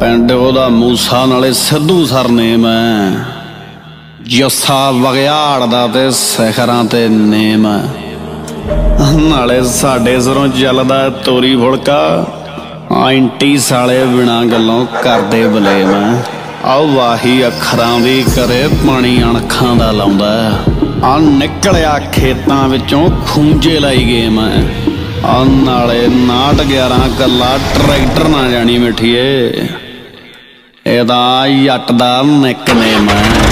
ਪਿੰਡ ਉਹਦਾ ਮੂਸਾ ਨਾਲੇ ਸਿੱਧੂ ਸਰਨੇਮ ਐ ਜੱਸਾ ਵਗਿਆੜ ਦਾ ਤੇ ਸਿਖਰਾਂ ਤੇ ਨੇਮ ਐ ਨਾਲੇ ਸਾਡੇ ਸਿਰੋਂ ਚੱਲਦਾ ਤੋਰੀ ਫੁਲਕਾ। ਆਂਟੀ ਸਾਲੇ ਬਿਨਾ ਗੱਲੋਂ ਕਰਦੇ ਬਲੇਮ ਆ ਵਾਹੀ ਅੱਖਰਾਂ ਦੀ ਕਰੇ ਪਾਣੀ ਅਣਖਾਂ ਦਾ ਲਾਉਂਦਾ ਆ ਨਿਕਲਿਆ ਖੇਤਾਂ ਵਿੱਚੋਂ ਖੂੰਜੇ ਲਾਈ ਗੇਮ ਆ ਨਾਲੇ 911 ਕੱਲਾ ਟਰੈਕਟਰ ਨਾ ਜਾਣੀ ਮਿੱਠੀਏ। ਇਹਦਾ ਜੱਟ ਦਾ ਨਿਕਨੇਮ ਹੈ।